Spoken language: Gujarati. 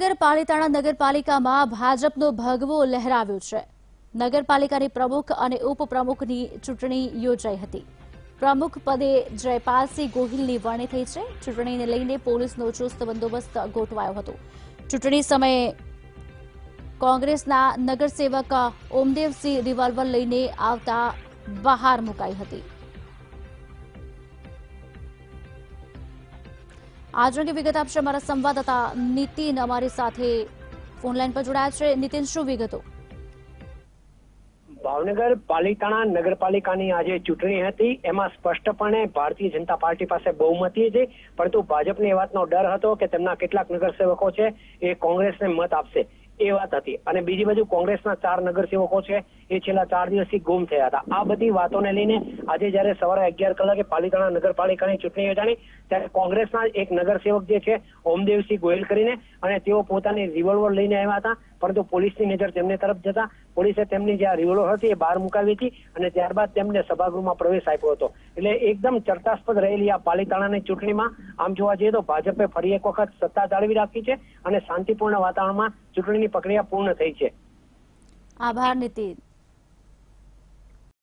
નગર પાલિતાણા નગરપાલિકામાં ભાજપનો ભગવો લહેરાવ્યો છે. નગરપાલિકાની પ્રમુખ અને ઉપપ્રમુખની ચૂંટણી યોજાઈ હતી. પ્રમુખ પદે જયપાલસિંહ ગોહિલની વરણી થઈ છે. ચૂંટણીને લઈને પોલીસનો ચુસ્ત બંદોબસ્ત ગોઠવાયો હતો. ચૂંટણી સમયે કોંગ્રેસના નગરસેવક ઓમદેવસિંહ રિવોલ્વર લઈને આવતા બહાર મુકાઈ હતી. આજ અંગે વિગત આપશે અમારા સંવાદદાતા નીતિન અમારી સાથે ફોનલાઈન પર જોડાયા છે. નીતિન, શું વિગતો ભાવનગર પાલિકાના નગરપાલિકાની આજે ચૂંટણી હતી. એમાં સ્પષ્ટપણે ભારતીય જનતા પાર્ટી પાસે બહુમતી હતી, પરંતુ ભાજપને એ વાતનો ડર હતો કે તેમના કેટલાક નગરસેવકો છે એ કોંગ્રેસને મત આપશે. એ વાત હતી. અને બીજી બાજુ કોંગ્રેસના ચાર નગરસેવકો છે, એ છેલ્લા ચાર દિવસથી ગુમ થયા હતા. આ બધી વાતોને લઈને આજે જયારે સવારે અગિયાર કલાકે પાલિતાણા નગરપાલિકાની ચૂંટણી યોજાણી, ત્યારે કોંગ્રેસના એક નગરસેવક જે છે, ઓમદેવસિંહ ગોયલ કરીને અને તેઓ પોતાની રિવોલ્વર લઈને આવ્યા હતા, પરંતુ પોલીસની નજર તેમની તરફ જતા, પોલીસે તેમની જે આ રિવોલ્વર હતી એ બહાર મુકાવી હતી અને ત્યારબાદ તેમને સભાગૃહમાં પ્રવેશ આપ્યો હતો. એટલે એકદમ ચર્ચાસ્પદ રહેલી આ પાલિતાણાની ચૂંટણીમાં, આમ જોવા જઈએ તો ભાજપે ફરી એક વખત સત્તા જાળવી રાખી છે અને શાંતિપૂર્ણ વાતાવરણમાં ચૂંટણીની પ્રક્રિયા પૂર્ણ થઈ છે. આભાર નીતિન.